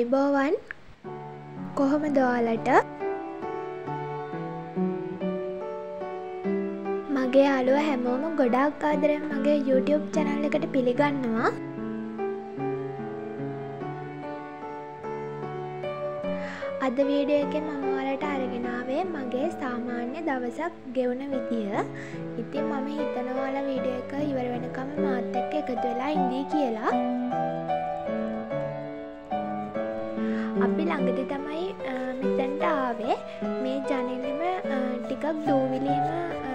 ආයුබෝවන් කොහොමද ඔයාලට? මගේ යාළුව හැමෝම ගොඩාක් ආදරෙන් මගේ YouTube චැනල් එකට පිළිගන්නවා. අද වීඩියෝ එකෙන් මම ඔයාලට අරගෙන ආවේ මගේ සාමාන්‍ය දවසක් ගෙවුන විදිය. ඉතින් මම හිතනවා ඔයාලා වීඩියෝ එක ඉවර වෙනකම් මාත් එක්ක එකතු වෙලා ඉඳී කියලා. අපි ළඟදි තමයි මෙතැන්ට ආවේ. මේ ජනලම ටිකක් දූවිලීම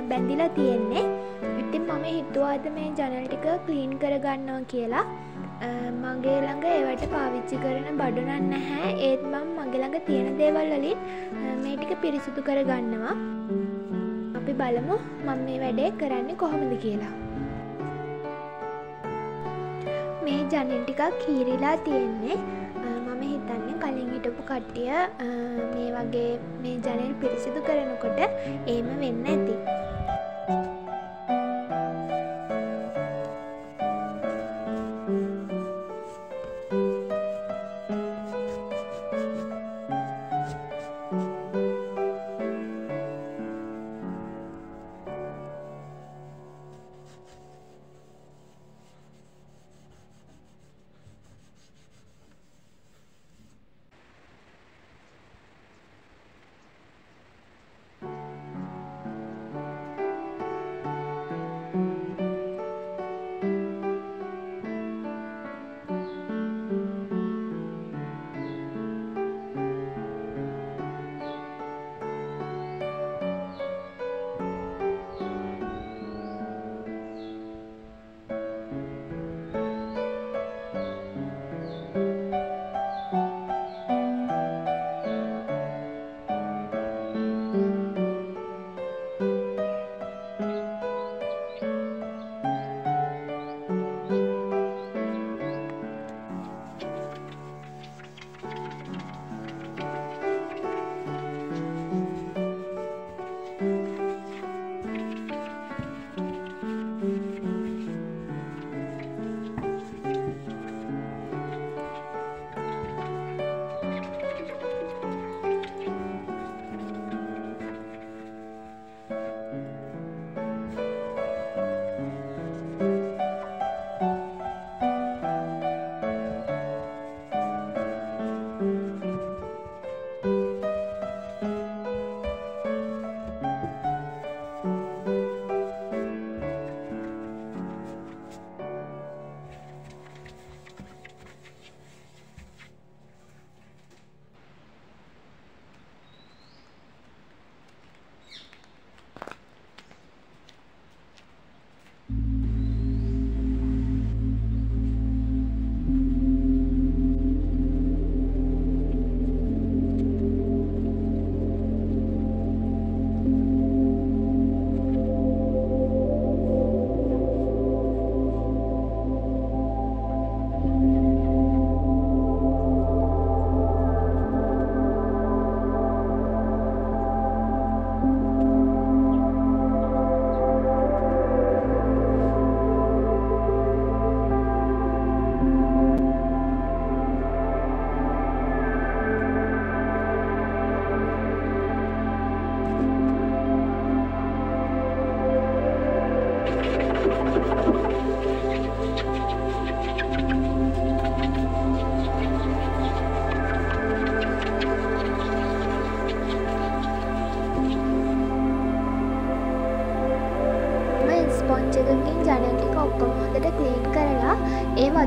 බැඳිලා තියෙන්නේ. ඉතින් මම හිතුවාද මේ ජනල් ටික කලීන් කරගන්නවා කියලා. මගේ ළඟ ඒවට පාවිච්චි කරන බඩුනන්න නැහැ. ඒත් මම් මගේ ළඟ තියෙන දේවල් වලින් මේ ටික පිරිසිදු කරගන්නවා. අපි බලමු මම මේ වැඩේ කරන්න කොහොමද කියලා. මේ ජනල් ටිකක් කීරිලා තියෙන්නේ. හිතන්න කලින් හිටපු කට්ටිය මේ වගේ මේ ජනල් පිරිසිදු කරනකොට ඒම වෙන්න ඇති.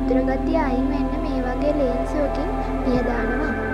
ඒ වතුරගතිය අයින් වෙන්න මේ වගේ ලේන්සුවකින් නියදානවා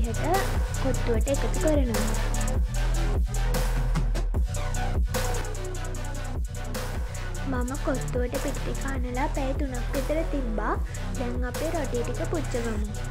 විදිහට කොත්තුවට එකතු කරනවා. මම කොත්තුවට පිට්ටි කානලා පැය තුනක් විතර තිබ්බා. දැන් අපේ රොටිය ටික පුච්චගමු.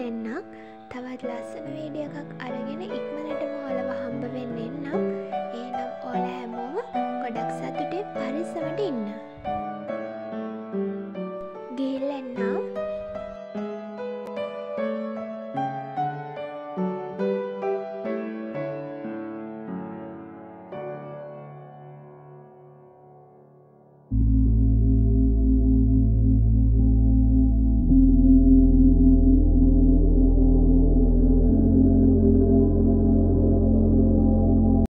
එන්නම් තවත් ලස්සන වීඩිය එකක් අරගෙන ඉක්මනටම ඔලව හම්බ වෙන්න එන්නම් ඒනම් ඕල හැමෝම ගොඩක් සතුටේ පරිස්සමට ඉන්න.